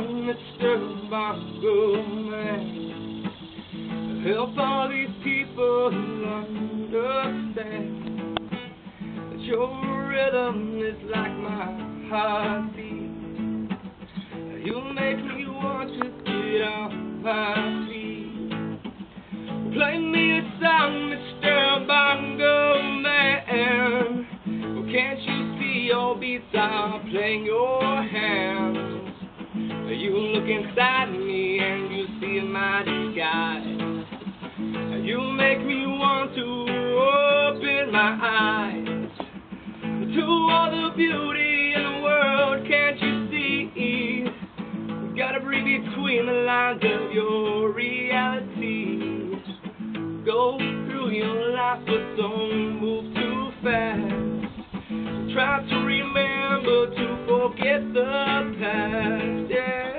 Mr. Bongo Man. Help all these people understand that your rhythm is like my heartbeat. You make me want to get on my feet. Play me a song, Mr. Bongo Man. Well, can't you see your beats are playing your hands? You look inside me and you see my disguise. You make me want to open my eyes to all the beauty in the world. Can't you see? You gotta read between the lines of your reality. Go through your life, but don't move too fast. Try to remember to forget the past. Yeah.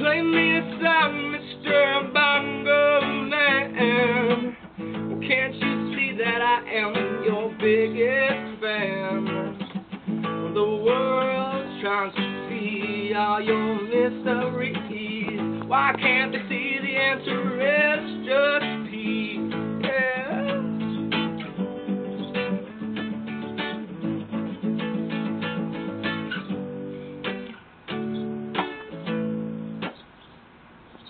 Play me a song, Mr. Bongo Man. Well, can't you see that I am your biggest fan? The world's trying to see all your mysteries. Why can't they see